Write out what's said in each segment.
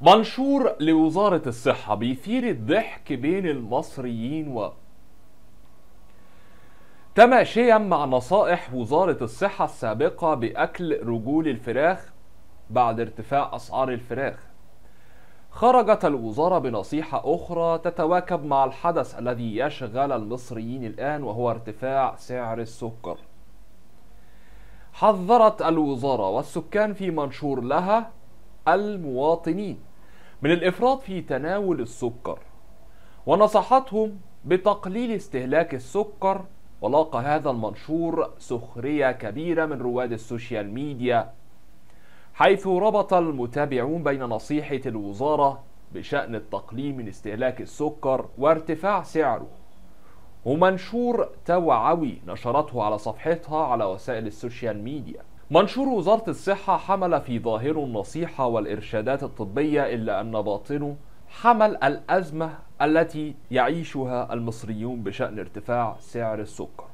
منشور لوزارة الصحة بيثير الضحك بين المصريين و تماشيا مع نصائح وزارة الصحة السابقة بأكل رجول الفراخ بعد ارتفاع أسعار الفراخ. خرجت الوزارة بنصيحة أخرى تتواكب مع الحدث الذي يشغل المصريين الآن وهو ارتفاع سعر السكر. حذرت الوزارة والسكان في منشور لها المواطنين. من الإفراط في تناول السكر ونصحتهم بتقليل استهلاك السكر ولاقى هذا المنشور سخرية كبيرة من رواد السوشيال ميديا حيث ربط المتابعون بين نصيحة الوزارة بشأن التقليل من استهلاك السكر وارتفاع سعره ومنشور توعوي نشرته على صفحتها على وسائل السوشيال ميديا. منشور وزارة الصحة حمل في ظاهره النصيحة والإرشادات الطبية إلا أن باطنه حمل الأزمة التي يعيشها المصريون بشأن ارتفاع سعر السكر.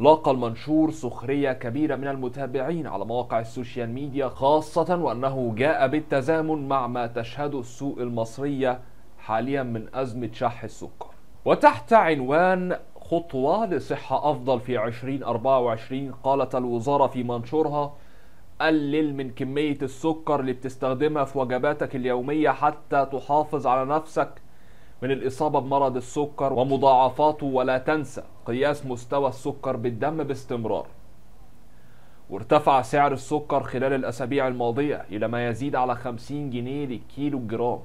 لاقى المنشور سخرية كبيرة من المتابعين على مواقع السوشيال ميديا خاصة وأنه جاء بالتزامن مع ما تشهده السوق المصرية حاليا من أزمة شح السكر. وتحت عنوان خطوة لصحة أفضل في 2024 قالت الوزارة في منشورها قلل من كمية السكر اللي بتستخدمها في وجباتك اليومية حتى تحافظ على نفسك من الإصابة بمرض السكر ومضاعفاته ولا تنسى قياس مستوى السكر بالدم باستمرار. وارتفع سعر السكر خلال الأسابيع الماضية إلى ما يزيد على 50 جنيه للكيلو جرام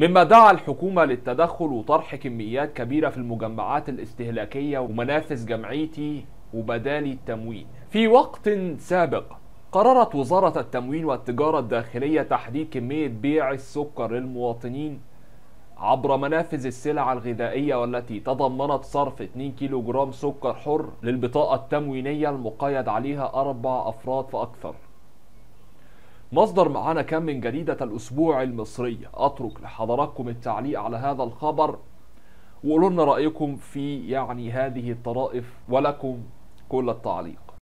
مما دعا الحكومة للتدخل وطرح كميات كبيرة في المجمعات الاستهلاكية ومنافذ جمعيتي وبدالي التموين. في وقت سابق قررت وزارة التموين والتجارة الداخلية تحديد كمية بيع السكر للمواطنين عبر منافذ السلع الغذائية والتي تضمنت صرف 2 كيلو جرام سكر حر للبطاقة التموينية المقيد عليها أربع أفراد فأكثر. مصدر معانا كان من جريدة الأسبوع المصرية. أترك لحضراتكم التعليق على هذا الخبر وقولوا لنا رأيكم في يعني هذه الطرائف ولكم كل التعليق.